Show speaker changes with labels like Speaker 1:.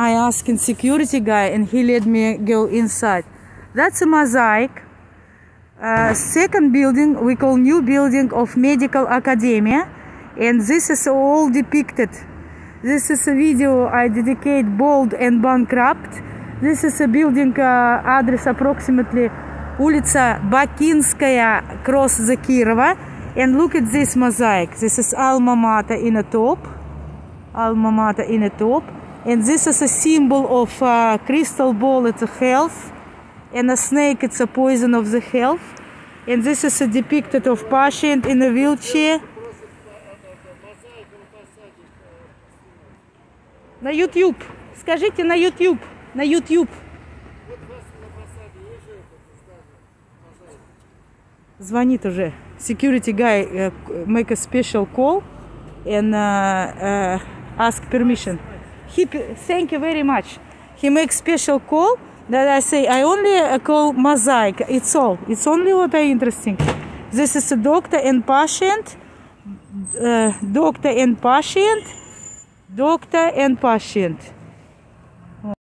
Speaker 1: I asked in security guy and he let me go inside. That's a mosaic. Uh, second building we call new building of medical academia and this is all depicted. This is a video I dedicate Bald and Bankrupt. This is a building uh, address approximately улица Бакинская cross the Kirova. And look at this mosaic. This is Alma Mater in a top. Alma Mater in a top And this is a symbol of uh, crystal ball, it's a health. And a snake, it's a poison of the health. And this is a depicted of patient in a wheelchair. На YouTube. Скажите на YouTube. На YouTube. Звонит уже. Security guy uh, make a special call and uh, uh, ask permission. He, thank you very much. He makes special call that I say I only uh, call mosaic. It's all. It's only what I interesting. This is a doctor and patient. Uh, doctor and patient. Doctor and patient.